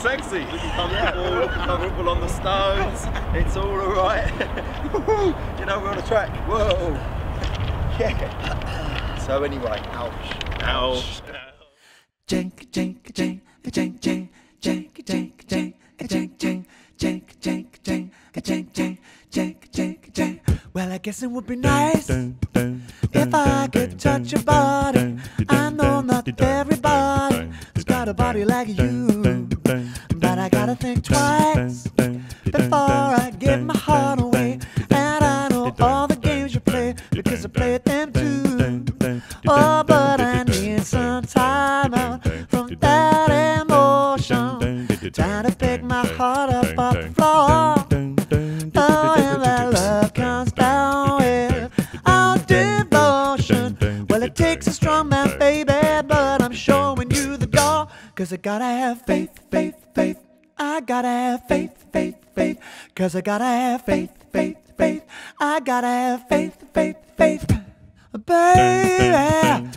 sexy. We can on the stones. It's all alright. you know, we're on a track. Whoa. Yeah. So anyway, ouch. Ouch. Jink, jink, jink, jink, jink, jink, jink, jink, jink, jink. Jink, jink, jink, jink, jink, jink, jink, jink. Well, I guess it would be nice if I could touch your body. I know not everybody has got a body like you twice before I give my heart away. And I know all the games you play because I played them too. Oh, but I need some time out from that emotion. Time to pick my heart up off the floor. Oh, and that love comes down with our devotion. Well, it takes a strong man, baby, but I'm showing you the door. Cause I gotta have faith, faith, faith. I gotta have faith, faith, faith. Cause I gotta have faith, faith, faith. I gotta have faith, faith, faith. Baby,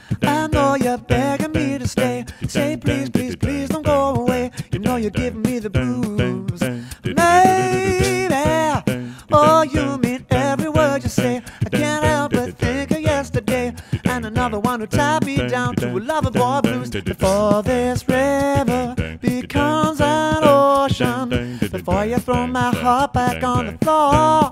lover boy blues. Before this river becomes an ocean. Before you throw my heart back on the floor.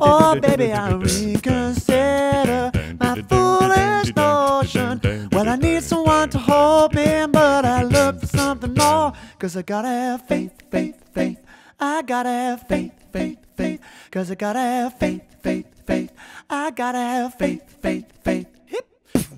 Oh, baby, I reconsider my foolish notion. Well, I need someone to hold me, but I look for something more. Cause I gotta have faith, faith, faith. I gotta have faith, faith, faith. Cause I gotta have faith, faith, faith. I gotta have faith, faith.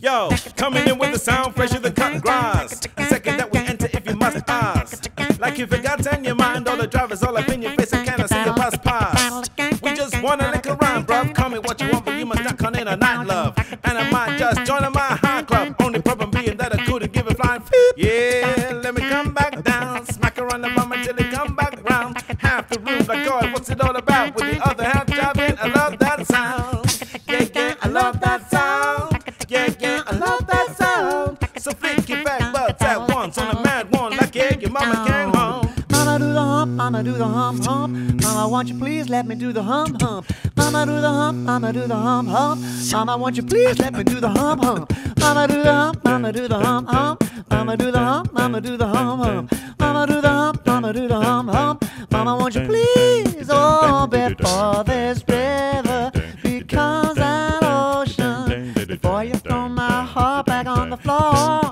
Yo, coming in with the sound fresher than cutting grass. The second that we enter, if you must ask. Like you forgot in your mind, all the drivers all up in your face, I cannot see the bus pass. We just wanna lick around, bruv. Call me what you want, but you must not come in a night love. And I might just join in my high club. Only problem being that I couldn't give a flying flip. Yeah, let me come back down. Smack on the bum until it come back round. Half the room like, God, what's it all about? With the other half driving, I love that sound. Yeah, yeah, I love that sound. Mama came home. Mama do the hump, mama do the hump hump. Mama, won't you please let me do the hump hump? Mama do the hump, mama do the hump hump. Mama, won't you please let me do the hump hump? Mama do the hump, mama do the hump hump. Mama do the hump, mama do the hump hump. Mama do the hump, mama do the hump hump. Mama, won't you please, oh, before this river becomes an ocean, before you throw my heart back on the floor.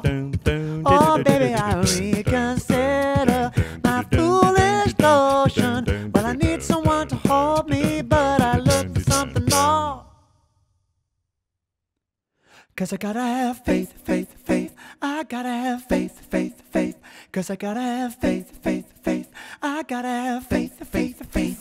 Well, I need someone to hold me, but I look for something more. Cause I gotta have faith, faith, faith. I gotta have faith, faith, faith. Cause I gotta have faith, faith, faith. I gotta have faith, faith, faith.